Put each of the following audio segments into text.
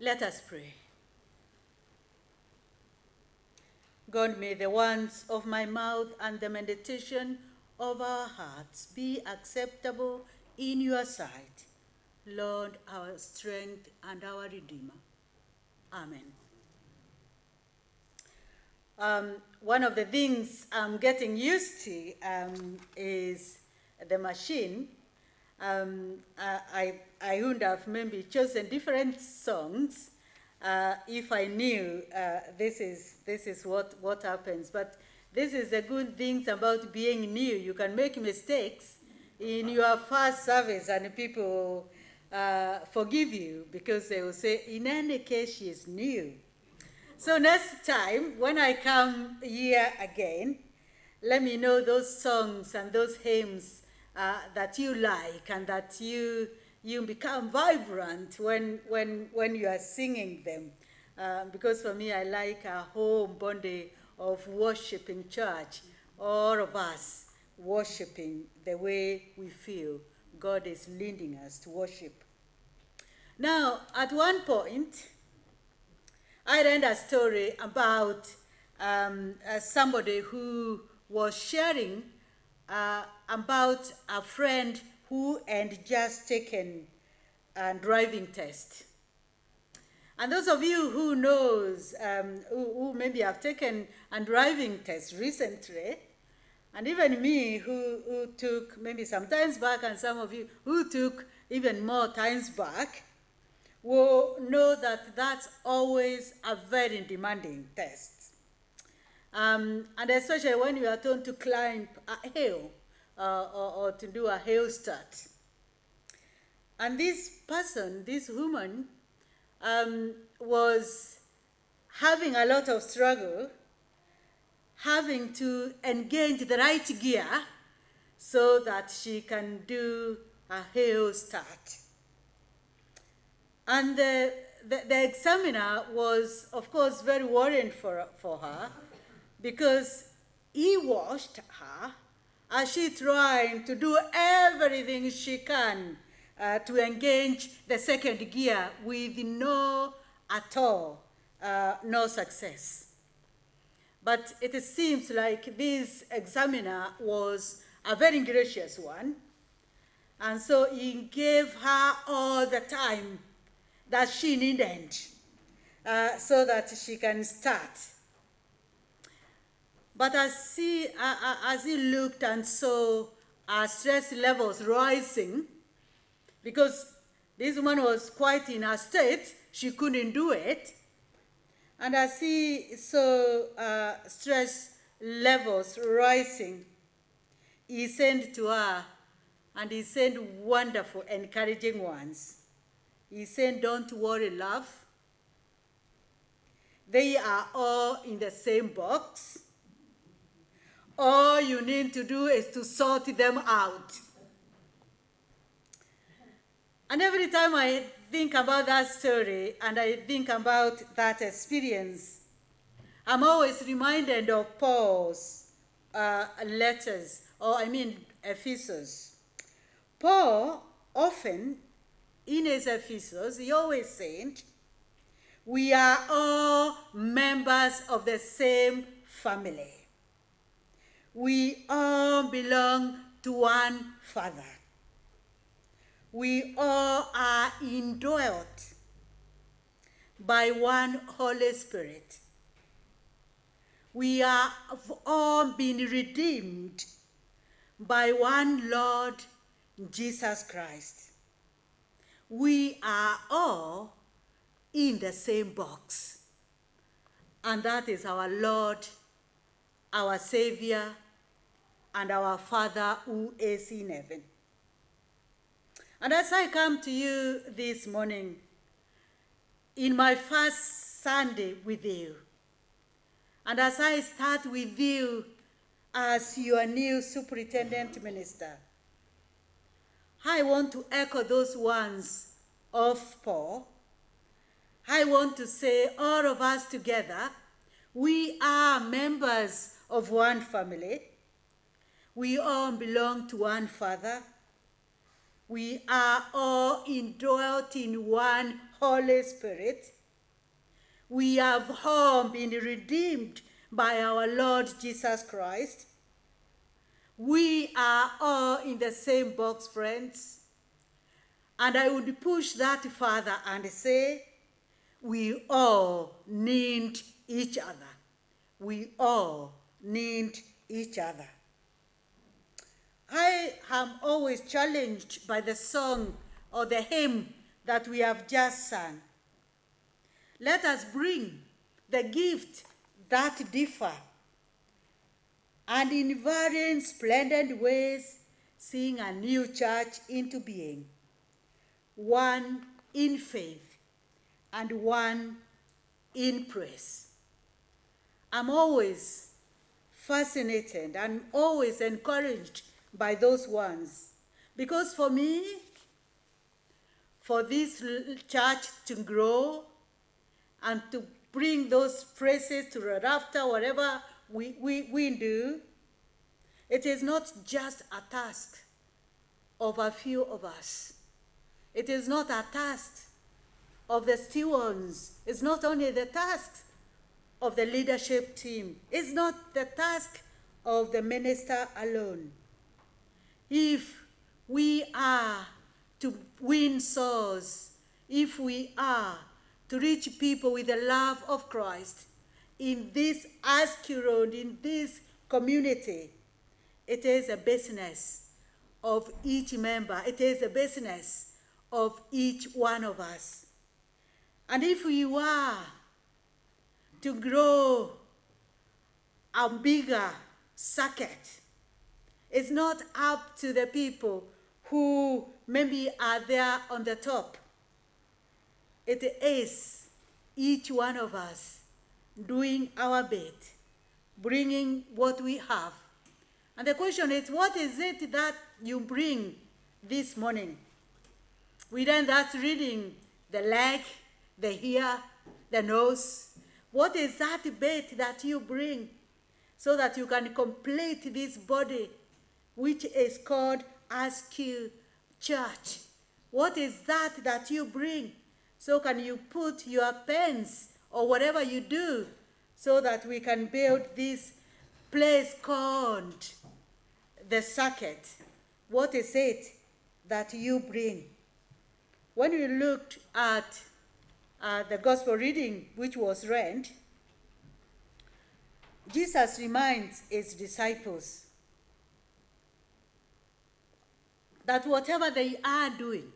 Let us pray. God, may the words of my mouth and the meditation of our hearts be acceptable in your sight, Lord, our strength and our Redeemer. Amen. Um, one of the things I'm getting used to um, is the machine. Um, I, I would have maybe chosen different songs uh, if I knew uh, this is, this is what, what happens. But this is the good things about being new. You can make mistakes in your first service and people uh, forgive you because they will say, in any case, she is new. So next time, when I come here again, let me know those songs and those hymns uh, that you like and that you, you become vibrant when, when, when you are singing them. Uh, because for me, I like a whole body of worship in church, all of us worshiping the way we feel God is leading us to worship. Now, at one point, I read a story about um, uh, somebody who was sharing uh, about a friend who had just taken a driving test. And those of you who knows, um, who, who, maybe have taken a driving test recently, and even me who, who took maybe some times back, and some of you who took even more times back, will know that that's always a very demanding test. Um, and especially when you are told to climb a hill uh, or, or to do a hill start. And this person, this woman, um, was having a lot of struggle, having to engage the right gear so that she can do a hill start. And the, the, the, examiner was, of course, very worried for, for her because he watched her as she tried to do everything she can uh, to engage the second gear with no at all, uh, no success. But it seems like this examiner was a very gracious one, and so he gave her all the time that she needed uh, so that she can start. But as he, uh, as he looked and saw her stress levels rising, because this woman was quite in a state, she couldn't do it. And as he saw uh, stress levels rising, he sent to her, and he sent wonderful, encouraging ones. He said, Don't worry, love. They are all in the same box. All you need to do is to sort them out. And every time I think about that story and I think about that experience, I'm always reminded of Paul's uh, letters, or I mean, Ephesus. Paul often in his epistles, he always said, we are all members of the same family. We all belong to one Father. We all are indwelt by one Holy Spirit. We are all been redeemed by one Lord Jesus Christ we are all in the same box. And that is our Lord, our Savior, and our Father who is in heaven. And as I come to you this morning, in my first Sunday with you, and as I start with you as your new superintendent minister, I want to echo those words of Paul. I want to say, all of us together, we are members of one family. We all belong to one Father. We are all indwelt in one Holy Spirit. We have all been redeemed by our Lord Jesus Christ. We are all in the same box, friends. And I would push that further and say, we all need each other. We all need each other. Am always challenged by the song or the hymn that we have just sung. Let us bring the gift that differ and in varying splendid ways sing a new church into being, one in faith and one in praise. I'm always fascinated and always encouraged by those ones because for me, for this church to grow and to bring those praises to the rafter, whatever we, we, we do, it is not just a task of a few of us. It is not a task of the stewards. It's not only the task of the leadership team. It's not the task of the minister alone. If we are to win souls, if we are to reach people with the love of Christ in this Askew Road, in this community, it is a business of each member. It is a business of each one of us. And if we are to grow a bigger circuit, it's not up to the people who maybe are there on the top. It is each one of us doing our bit, bringing what we have. And the question is, what is it that you bring this morning? We then that's reading the leg, the ear, the nose. What is that bit that you bring so that you can complete this body, which is called Askew Church? What is that that you bring? So can you put your pens or whatever you do so that we can build this place called the circuit? What is it that you bring? When we looked at uh, the gospel reading, which was read, Jesus reminds his disciples that whatever they are doing,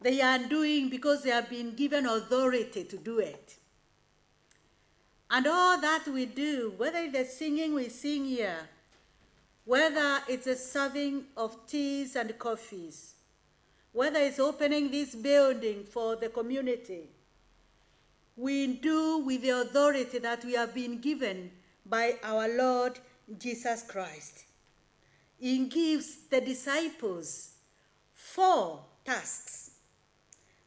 they are doing because they have been given authority to do it. And all that we do, whether the singing we sing here, whether it's a serving of teas and coffees, whether it's opening this building for the community, we do with the authority that we have been given by our Lord Jesus Christ. He gives the disciples four tasks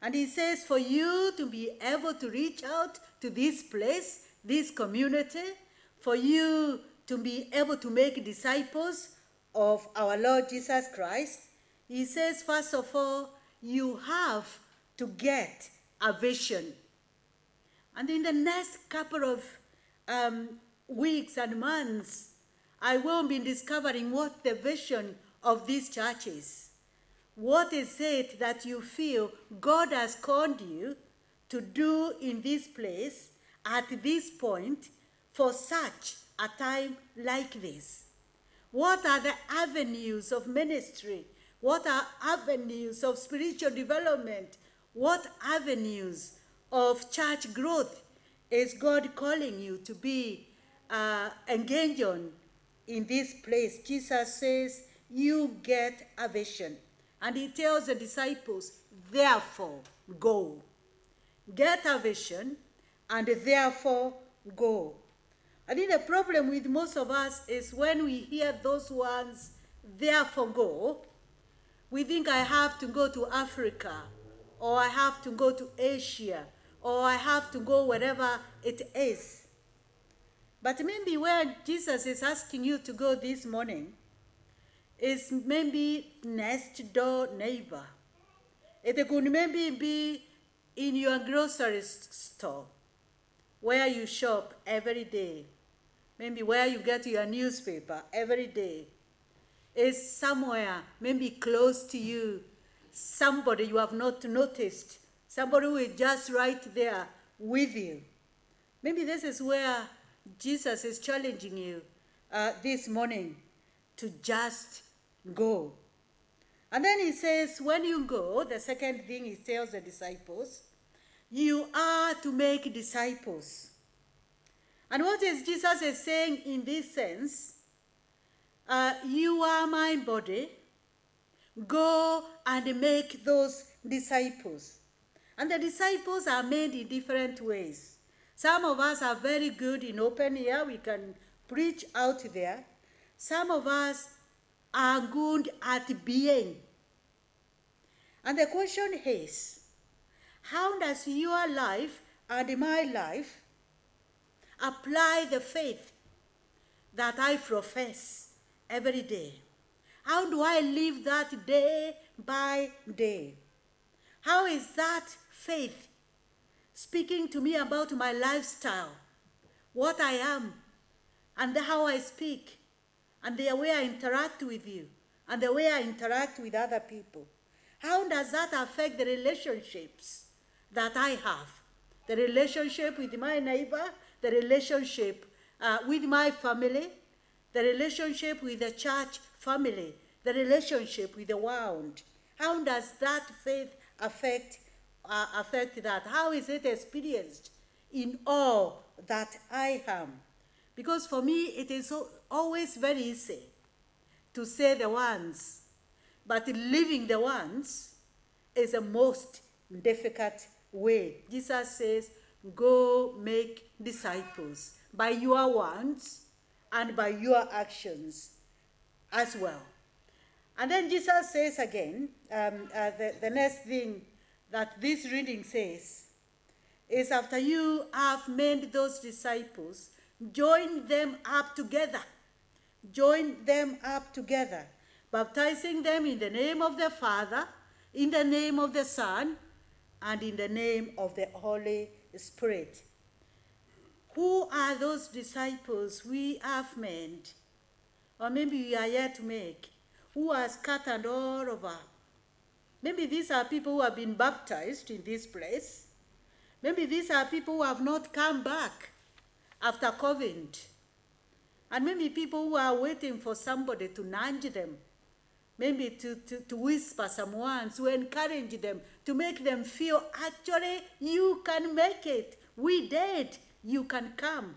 and he says, for you to be able to reach out to this place, this community, for you to be able to make disciples of our Lord Jesus Christ, he says, first of all, you have to get a vision. And in the next couple of um, weeks and months, I will be discovering what the vision of this church is. What is it that you feel God has called you to do in this place at this point for such a time like this? What are the avenues of ministry? What are avenues of spiritual development? What avenues of church growth is God calling you to be uh, engaged on in this place? Jesus says, You get a vision. And he tells the disciples, therefore go. Get a vision and therefore go. I think the problem with most of us is when we hear those words, therefore go, we think I have to go to Africa, or I have to go to Asia, or I have to go wherever it is. But maybe where Jesus is asking you to go this morning is maybe next door neighbor. It could maybe be in your grocery store where you shop every day, maybe where you get your newspaper every day. It's somewhere, maybe close to you, somebody you have not noticed, somebody who is just right there with you. Maybe this is where Jesus is challenging you uh, this morning to just go. And then he says, when you go, the second thing he tells the disciples, you are to make disciples. And what is Jesus is saying in this sense? Uh, you are my body. Go and make those disciples. And the disciples are made in different ways. Some of us are very good in open air. We can preach out there. Some of us are good at being. And the question is, how does your life and my life apply the faith that I profess every day? How do I live that day by day? How is that faith speaking to me about my lifestyle, what I am, and how I speak, and the way I interact with you, and the way I interact with other people? How does that affect the relationships that I have? The relationship with my neighbor, the relationship uh, with my family, the relationship with the church family, the relationship with the world. How does that faith affect, uh, affect that? How is it experienced in all that I am? Because for me, it is always very easy to say the ones, but living the ones is the most difficult way. Jesus says, go make disciples by your words and by your actions as well. And then Jesus says again, um, uh, the, the next thing that this reading says is after you have made those disciples, join them up together. Join them up together, baptizing them in the name of the Father, in the name of the Son, and in the name of the Holy Spirit. Who are those disciples we have made, or maybe we are yet to make? who are scattered all over. Maybe these are people who have been baptized in this place. Maybe these are people who have not come back after COVID. And maybe people who are waiting for somebody to nudge them, maybe to, to, to whisper some words, to encourage them, to make them feel, actually, you can make it. We did. You can come.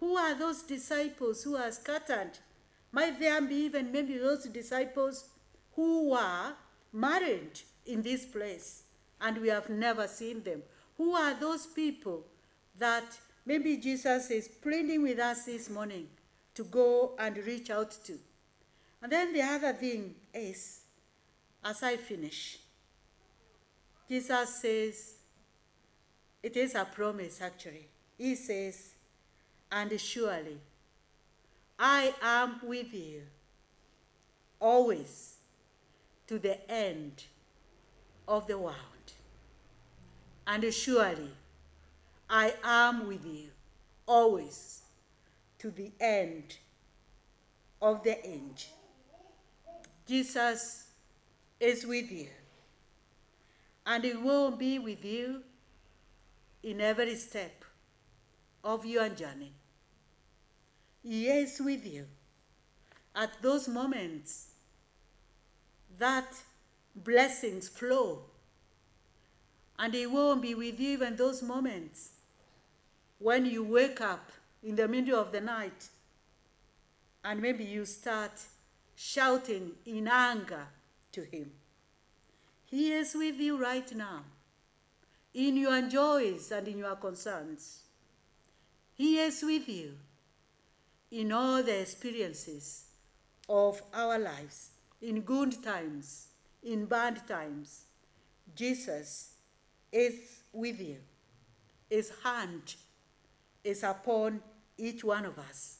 Who are those disciples who are scattered might there be even maybe those disciples who were married in this place and we have never seen them? Who are those people that maybe Jesus is pleading with us this morning to go and reach out to? And then the other thing is, as I finish, Jesus says, it is a promise actually. He says, and surely I am with you always to the end of the world. And surely I am with you always to the end of the age. Jesus is with you, and he will be with you in every step of your journey. He is with you. At those moments, that blessings flow. And He won't be with you in those moments when you wake up in the middle of the night and maybe you start shouting in anger to Him. He is with you right now in your joys and in your concerns. He is with you in all the experiences of our lives, in good times, in bad times, Jesus is with you. His hand is upon each one of us.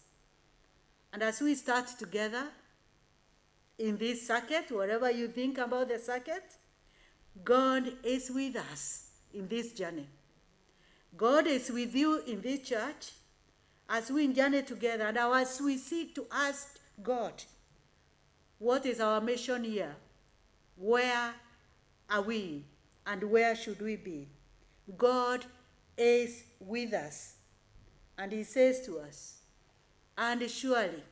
And as we start together in this circuit, whatever you think about the circuit, God is with us in this journey. God is with you in this church as we journey together and as we seek to ask God, what is our mission here? Where are we? And where should we be? God is with us. And He says to us, and surely,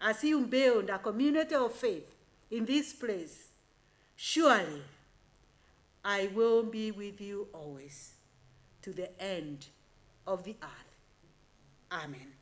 as you build a community of faith in this place, surely I will be with you always to the end of the earth. Amen.